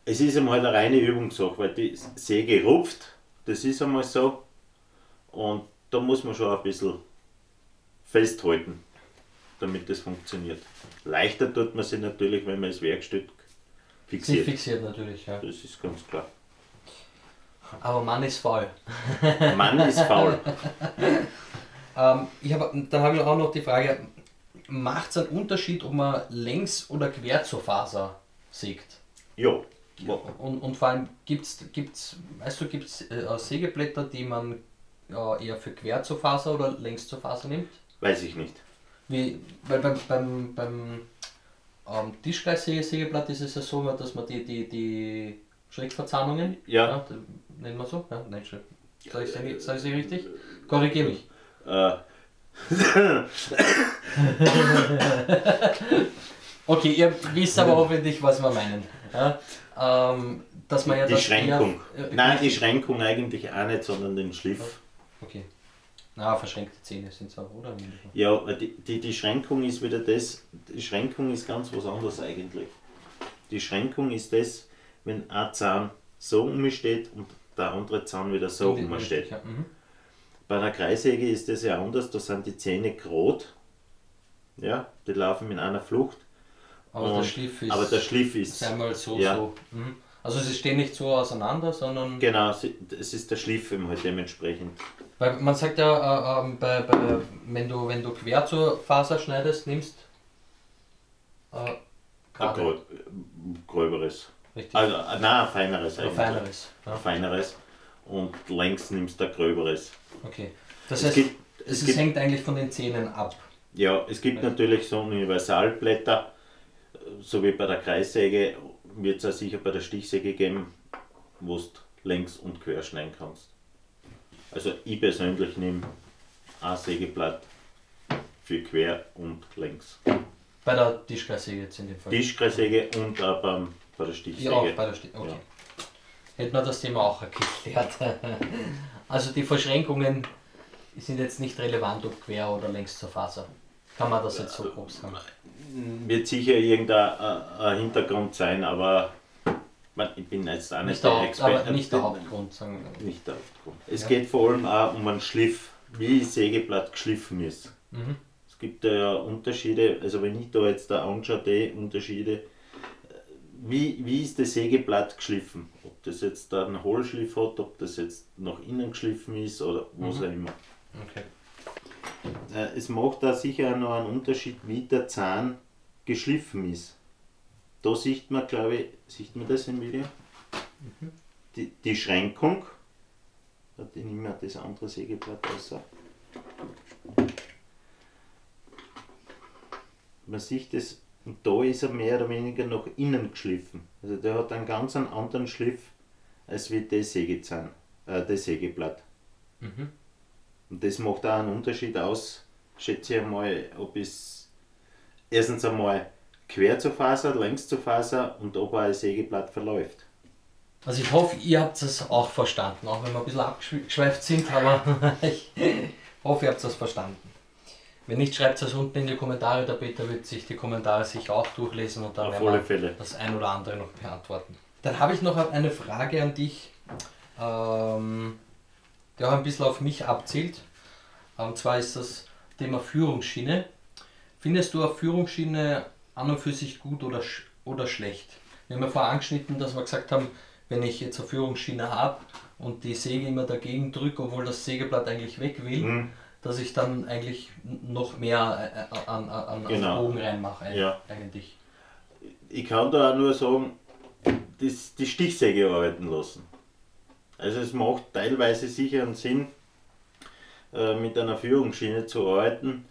es ist einmal eine reine Übungssache, weil die Säge rupft, das ist einmal so und da muss man schon ein bisschen festhalten, damit das funktioniert. Leichter tut man sich natürlich, wenn man das Werkstück Sie fixiert. fixiert natürlich, ja. Das ist ganz klar. Aber Mann ist faul. Mann ist faul. Ähm, ich hab, dann habe ich auch noch die Frage, macht es einen Unterschied, ob man längs oder quer zur Faser sägt? Ja. Und, und vor allem gibt es, gibt's, weißt du, gibt's, äh, Sägeblätter, die man ja, eher für quer zur Faser oder längs zur Faser nimmt? Weiß ich nicht. Wie, weil beim, beim, beim ähm, Tischgleissägeblatt ist es ja so, dass man die, die, die Schrägverzahnungen, Ja. die nennen wir so, ja, nein, Schräg. Sag ich ich sie richtig? Korrigiere mich. Äh, Okay, ihr wisst aber hoffentlich, was wir meinen. Ja? Ähm, dass man ja die das Schränkung. Eher, äh, Nein, die Schränkung eigentlich auch nicht, sondern den Schliff. Okay. Na, verschränkte Zähne sind es auch, oder? Ja, die, die, die Schränkung ist wieder das, die Schränkung ist ganz was anderes eigentlich. Die Schränkung ist das, wenn ein Zahn so umsteht und der andere Zahn wieder so umsteht. Ja, mhm. Bei einer Kreissäge ist das ja anders, da sind die Zähne gerade. Ja, die laufen in einer Flucht. Aber der Und- Schliff ist, aber der Schliff ist einmal so, Ja. so. Mhm. Also sie stehen nicht so auseinander, sondern. Genau, es ist der Schliff eben halt dementsprechend. Weil man sagt ja, äh, ähm, bei, bei, wenn, du, wenn du quer zur Faser schneidest, nimmst. Äh, grö- gröberes. Richtig. Also, äh, nein, ein feineres eigentlich. feineres. Ein Ja. feineres. Und längs nimmst du ein gröberes. Okay. Das Es heißt, gibt- es, es es gibt- hängt eigentlich von den Zähnen ab. Ja, es gibt natürlich so Universalblätter, so wie bei der Kreissäge, wird es auch sicher bei der Stichsäge geben, wo du längs und quer schneiden kannst. Also ich persönlich nehme ein Sägeblatt für quer und längs. Bei der Tischkreissäge jetzt in dem Fall. Tischkreissäge und auch beim, bei der Stichsäge. Ja, auch bei der Stieg. Okay. Ja. Hätten wir das Thema auch geklärt. Also die Verschränkungen sind jetzt nicht relevant, ob quer oder längs zur Faser. Kann man das jetzt so grob sagen? Wird sicher irgendein äh, Hintergrund sein, aber ich bin jetzt auch nicht, Nicht der, Experte. aber nicht der Hauptgrund. Sagen wir. Nicht der Hauptgrund. Es Ja. geht vor allem auch um einen Schliff, wie das Sägeblatt geschliffen ist. Mhm. Es gibt ja Unterschiede, also wenn ich da jetzt da anschaue, die Unterschiede, äh, wie, wie ist das Sägeblatt geschliffen? Ob das jetzt da einen Hohlschliff hat, ob das jetzt nach innen geschliffen ist oder was Mhm. auch immer. Okay. Äh, Es macht da sicher noch einen Unterschied, wie der Zahn geschliffen ist. Da sieht man, glaube ich, sieht man das im Video? Die, die Schränkung. Ich nehme mir das andere Sägeblatt aus. Man sieht das, und da ist er mehr oder weniger nach innen geschliffen. Also der hat einen ganz anderen Schliff als wie das Sägezahn, äh, das Sägeblatt. Mhm. Und das macht auch einen Unterschied aus, schätze ich einmal, ob es erstens einmal quer zur Faser, längs zur Faser und ob ein Sägeblatt verläuft. Also ich hoffe, ihr habt es auch verstanden, auch wenn wir ein bisschen abgeschweift sind, aber ich hoffe, ihr habt es verstanden. Wenn nicht, schreibt es unten in die Kommentare, der Peter wird sich die Kommentare sicher auch durchlesen und dann Auf werden wir das ein oder andere noch beantworten. Dann habe ich noch eine Frage an dich, ähm, die auch ein bisschen auf mich abzielt. Und zwar ist das Thema Führungsschiene. Findest du eine Führungsschiene an und für sich gut oder, sch oder schlecht? Wir haben ja vorher angeschnitten, dass wir gesagt haben, wenn ich jetzt eine Führungsschiene habe und die Säge immer dagegen drücke, obwohl das Sägeblatt eigentlich weg will, Mhm. dass ich dann eigentlich noch mehr äh, äh, an, an, an Genau. Bogen reinmache. Ja. Eigentlich. Ich kann da auch nur sagen, das, die Stichsäge arbeiten lassen. Also es macht teilweise sicher einen Sinn, äh, mit einer Führungsschiene zu arbeiten.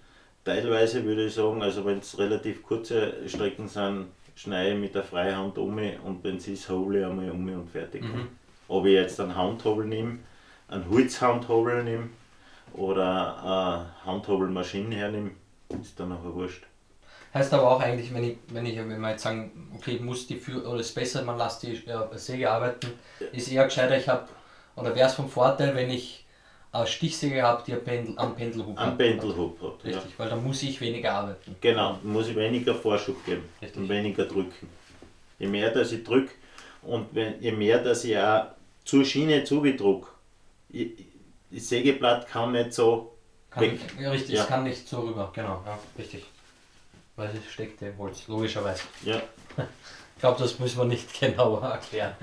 Teilweise würde ich sagen, also wenn es relativ kurze Strecken sind, schneide ich mit der Freihand um und wenn es ist, hole ich einmal um und fertig. Mhm. Ob ich jetzt einen Handhobel nehme, einen Holzhandhobel nehme oder eine Handhobelmaschine hernehme, ist dann nachher wurscht. Heißt aber auch eigentlich, wenn ich, wenn ich wenn wir jetzt sagen, okay, ich muss die für oder ist besser, man lässt die äh, Säge arbeiten, ist eher gescheiter, ich habe, oder wäre es vom Vorteil, wenn ich eine Stichsäge habe, die Pendel, am Pendelhub hat. Pendelhub hat. Ja. Richtig, weil dann muss ich weniger arbeiten. Genau, muss ich weniger Vorschub geben Richtig. und weniger drücken. Je mehr, dass ich drücke und wenn, je mehr, dass ich auch zur Schiene zugedruck, das Sägeblatt kann nicht so Kann weg. ich, ja, richtig, Ja. es kann nicht so rüber, genau, ja, richtig. Weil es steckt im Holz, logischerweise. Ja, Ich glaube, das müssen wir nicht genauer erklären.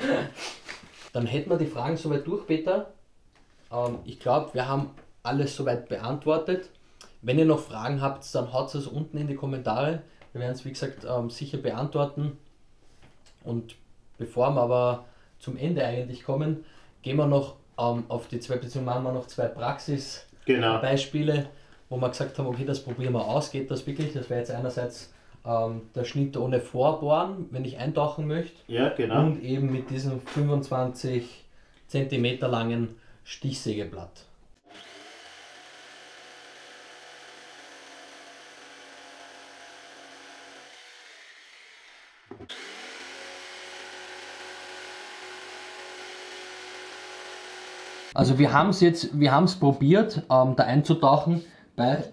Dann hätten wir die Fragen soweit durch, Peter. Ähm, ich glaube, wir haben alles soweit beantwortet. Wenn ihr noch Fragen habt, dann haut es unten in die Kommentare. Wir werden es, wie gesagt, ähm, sicher beantworten. Und bevor wir aber zum Ende eigentlich kommen, gehen wir noch ähm, auf die zwei, beziehungsweise machen wir noch zwei Praxis. genau. Beispiele, wo wir gesagt haben, okay, das probieren wir aus, geht das wirklich? Das wäre jetzt einerseits ähm, der Schnitt ohne Vorbohren, wenn ich eintauchen möchte, Ja, genau. und eben mit diesem 25 cm langen Stichsägeblatt. Also wir haben es jetzt, wir haben es probiert, ähm, da einzutauchen bei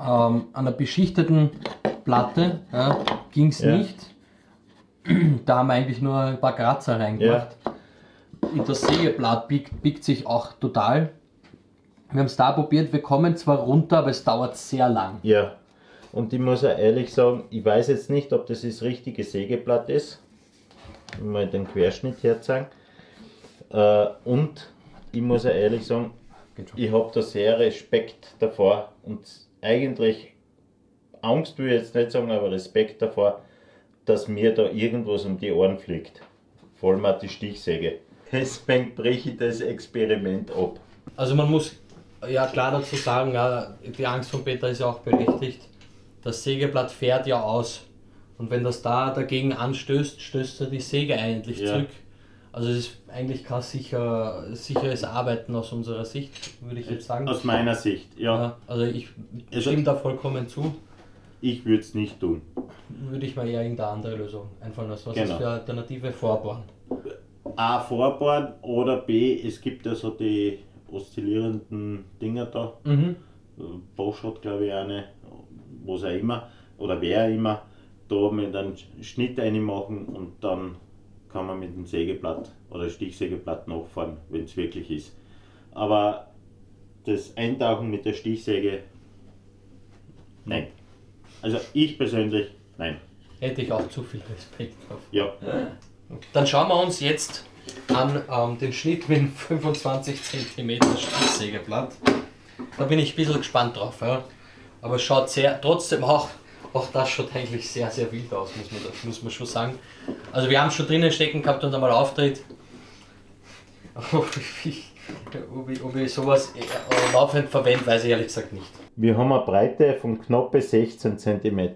ähm, einer beschichteten Platte. Ja, Ging es Ja. nicht. Da haben wir eigentlich nur ein paar Kratzer reingemacht. Und das Sägeblatt biegt, biegt sich auch total. Wir haben es da probiert, wir kommen zwar runter, aber es dauert sehr lang. Ja. Und ich muss auch ehrlich sagen, ich weiß jetzt nicht, ob das das richtige Sägeblatt ist. Mal den Querschnitt herzeigen. Äh, und ich muss auch ehrlich sagen, ich habe da sehr Respekt davor und eigentlich Angst will ich jetzt nicht sagen, aber Respekt davor, dass mir da irgendwas um die Ohren fliegt. Vor allem auch die Stichsäge. Deswegen breche ich das Experiment ab. Also man muss ja klar dazu sagen, ja, die Angst von Peter ist ja auch berechtigt. Das Sägeblatt fährt ja aus. Und wenn das da dagegen anstößt, stößt er die Säge eigentlich Ja. zurück. Also es ist eigentlich kein sicher, sicheres Arbeiten aus unserer Sicht, würde ich jetzt sagen. Aus meiner Sicht, ja. Ja, also ich Also- stimme da vollkommen zu. Ich würde es nicht tun. Würde ich mir eher irgendeine andere Lösung einfallen lassen. Was ist Genau. für Alternative Vorbohren? A, vorbohren oder B, es gibt ja so die oszillierenden Dinger da. Mhm. Bosch hat glaube ich eine, was auch immer, oder wer auch immer, da mit einem Schnitt reinmachen und dann kann man mit dem Sägeblatt oder Stichsägeblatt nachfahren, wenn es wirklich ist. Aber das Eintauchen mit der Stichsäge, nein. Also ich persönlich, nein. Hätte ich auch zu viel Respekt drauf. Ja, Dann schauen wir uns jetzt an ähm, den Schnitt mit dem 25 cm Stichsägeblatt. Da bin ich ein bisschen gespannt drauf. Ja. Aber es schaut sehr, trotzdem auch, auch das schaut eigentlich sehr, sehr wild aus, muss man, muss man schon sagen. Also wir haben es schon drinnen stecken gehabt und einmal auftritt. Ob ich, ob ich, ob ich sowas äh, laufend verwende, weiß ich ehrlich gesagt nicht. wir haben eine Breite von knappe 16 cm.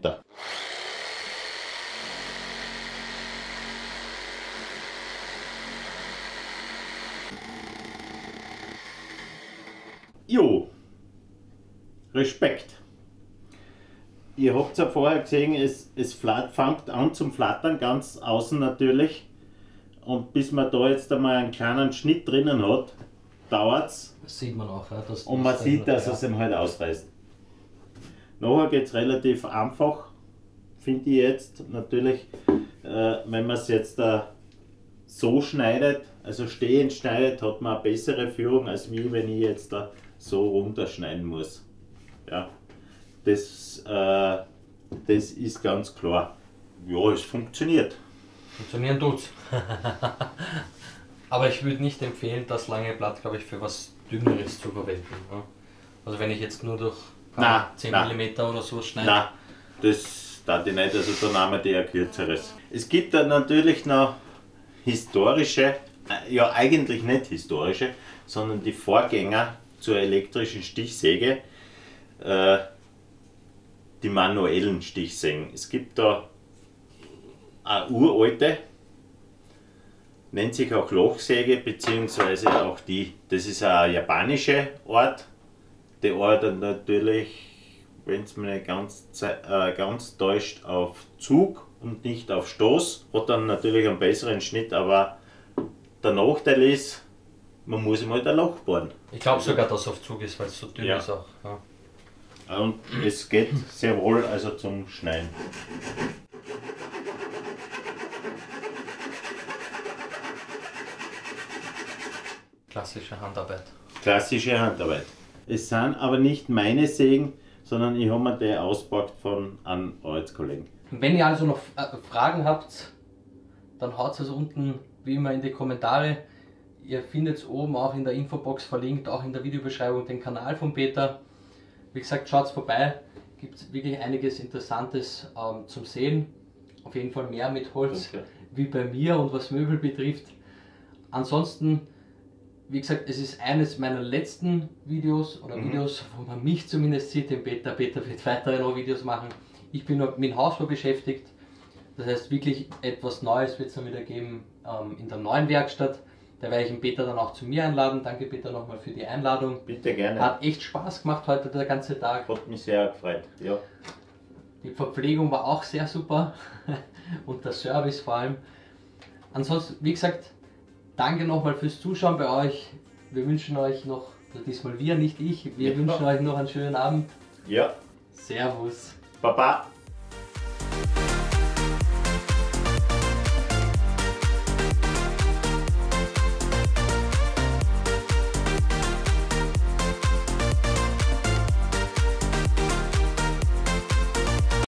Jo, Respekt. Ihr habt ja vorher gesehen, es, es fängt an zum Flattern, ganz außen natürlich. Und bis man da jetzt einmal einen kleinen Schnitt drinnen hat, dauert es. Das sieht man auch. Ja, dass Und man das- sieht, dass ja. es ihm halt ausreißt. Nachher geht es relativ einfach, finde ich jetzt. Natürlich, äh, wenn man es jetzt äh, so schneidet, also stehend schneidet, hat man eine bessere Führung, als wie wenn ich jetzt da so runterschneiden muss. Ja, das, äh, das ist ganz klar. Ja, es funktioniert. Funktionieren tut's. Aber ich würde nicht empfehlen, das lange Blatt, glaube ich, für was Dünneres zu verwenden. Ja. Also wenn ich jetzt nur durch Na, 10 na. mm oder so schneide. Nein, das darf ich nicht, also da nehmen wir eher kürzeres. Es gibt dann natürlich noch historische, äh, ja eigentlich nicht historische, sondern die Vorgänger zur elektrischen Stichsäge, äh, die manuellen Stichsägen. Es gibt da eine uralte, nennt sich auch Lochsäge, beziehungsweise auch die, das ist eine japanische Art. Die Art natürlich, wenn es mir ganz, äh, ganz täuscht, auf Zug und nicht auf Stoß. Hat dann natürlich einen besseren Schnitt, aber der Nachteil ist, man muss immer ein Loch bohren. Ich glaube sogar, dass es auf Zug ist, weil es so dünn Ja. ist auch. Ja. Und es geht sehr wohl also zum Schneiden. Klassische Handarbeit. Klassische Handarbeit. Es sind aber nicht meine Sägen, sondern ich habe mir die auspackt von einem Arbeitskollegen. Wenn ihr also noch äh, Fragen habt, dann haut es unten wie immer in die Kommentare. Ihr findet oben auch in der Infobox verlinkt, auch in der Videobeschreibung den Kanal von Peter. Wie gesagt, schaut vorbei. Gibt wirklich einiges Interessantes ähm, zum Sehen. Auf jeden Fall mehr mit Holz Danke. wie bei mir und was Möbel betrifft. Ansonsten, wie gesagt, es ist eines meiner letzten Videos oder Mhm. Videos, wo man mich zumindest sieht. Den Peter, Peter wird weitere noch Videos machen. Ich bin noch mit dem Hausbau beschäftigt. Das heißt, wirklich etwas Neues wird es dann wieder geben ähm, in der neuen Werkstatt. Da werde ich den Peter dann auch zu mir einladen. Danke Peter nochmal für die Einladung. Bitte gerne. Hat echt Spaß gemacht heute der ganze Tag. Hat mich sehr gefreut. Ja. Die Verpflegung war auch sehr super und der Service vor allem. Ansonsten, wie gesagt, danke nochmal fürs Zuschauen bei euch. Wir wünschen euch noch, diesmal wir, nicht ich, wir Ja. wünschen euch noch einen schönen Abend. ja. Servus. Baba.